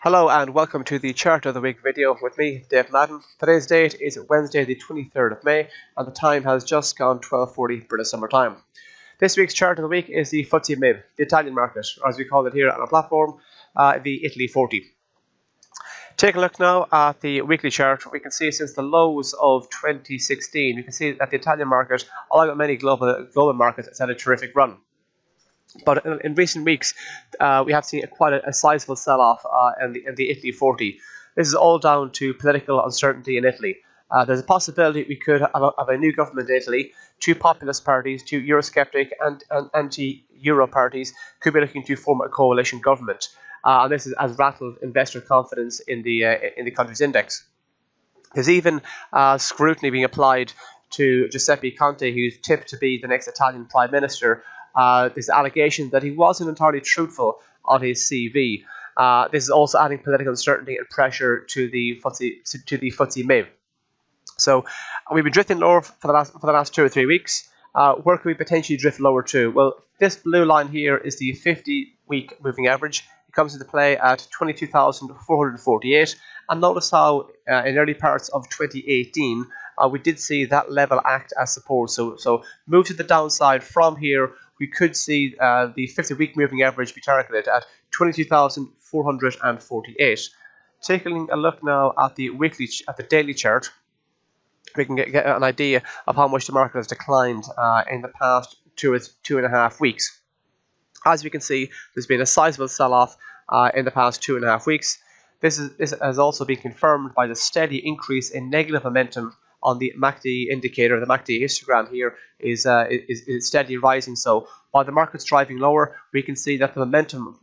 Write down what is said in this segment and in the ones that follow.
Hello and welcome to the Chart of the Week video with me, Dave Madden. Today's date is Wednesday the 23rd of May and the time has just gone 12.40 British Summer Time. This week's Chart of the Week is the FTSE MIB, the Italian market, as we call it here on our platform, uh, the Italy 40. Take a look now at the weekly chart. We can see since the lows of 2016, we can see that the Italian market, along with many global, global markets, has had a terrific run. But in, in recent weeks, uh, we have seen quite a, a sizable sell-off uh, in, the, in the Italy 40. This is all down to political uncertainty in Italy. Uh, there's a possibility we could have a, have a, new government in Italy. Two populist parties, two Eurosceptic and, and anti-Euro parties could be looking to form a coalition government. Uh, and this has rattled investor confidence in the uh, in the country's index. There's even uh, scrutiny being applied to Giuseppe Conte, who's tipped to be the next Italian prime minister, uh, this allegation that he wasn't entirely truthful on his CV. Uh, this is also adding political uncertainty and pressure to the FTSE, to the FTSE MIB. So we've been drifting lower for the last for the last two or three weeks. Uh, where can we potentially drift lower to? Well, this blue line here is the 50-week moving average. It comes into play at 22,448. And notice how uh, in early parts of 2018, uh, we did see that level act as support. So, so move to the downside from here we could see uh, the 50 week moving average be targeted at 22,448. Taking a look now at the weekly, at the daily chart, we can get, get an idea of how much the market has declined uh, in the past two, two and a half weeks. As we can see, there's been a sizable sell off uh, in the past two and a half weeks. This, is, this has also been confirmed by the steady increase in negative momentum on the MACD indicator, the MACD histogram here is, uh, is, is steadily rising. So while the market's driving lower, we can see that the momentum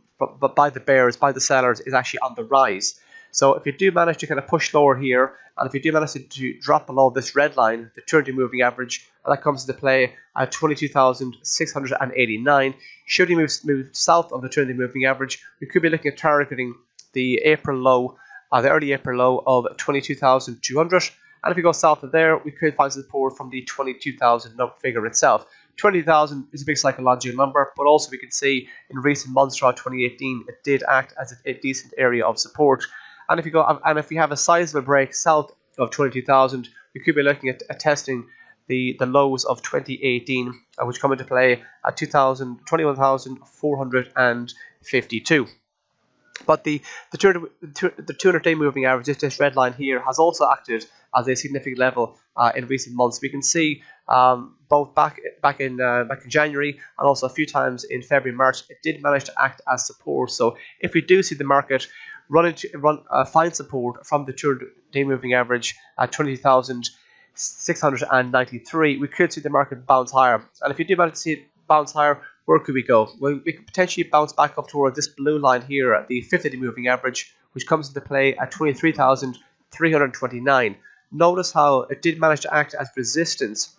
by the bears, by the sellers, is actually on the rise. So if you do manage to kind of push lower here, and if you do manage to, drop below this red line, the 200 moving average, that comes into play at 22,689. Should you move, move south of the 200 moving average, we could be looking at targeting the April low, uh, the early April low of 22,200. And if we go south of there, we could find support from the 22,000 figure itself. 20,000 is a big psychological number, but also we can see in recent months throughout 2018, it did act as a, decent area of support. And if you go, and if we have a sizable break south of 22,000, we could be looking at, at testing the, the lows of 2018, uh, which come into play at 2000, 21,452. But the the 200, the 200 day moving average, this red line here, has also acted as a significant level uh, in recent months. We can see um, both back back in uh, back in January and also a few times in February, March, it did manage to act as support. So if we do see the market run into run uh, find support from the 200 day moving average at 20,693, we could see the market bounce higher. And if you do manage to see it bounce higher, where could we go? Well, we could potentially bounce back up toward this blue line here at the 50-day moving average, which comes into play at 23,329. Notice how it did manage to act as resistance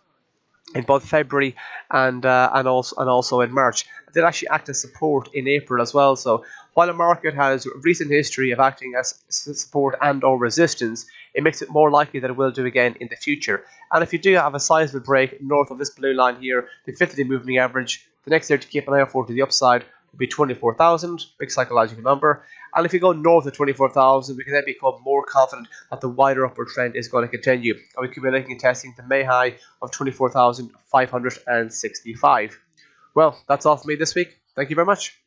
in both February and uh, and also and also in March. It did actually act as support in April as well. So while the market has recent history of acting as support and or resistance, it makes it more likely that it will do again in the future. And if you do have a sizable break north of this blue line here, the 50-day moving average, the next area to keep an eye out for to the upside will be 24,000, big psychological number. And if you go north of 24,000, we can then become more confident that the wider upward trend is going to continue. And we could be looking at testing the May high of 24,565. Well, that's all for me this week. Thank you very much.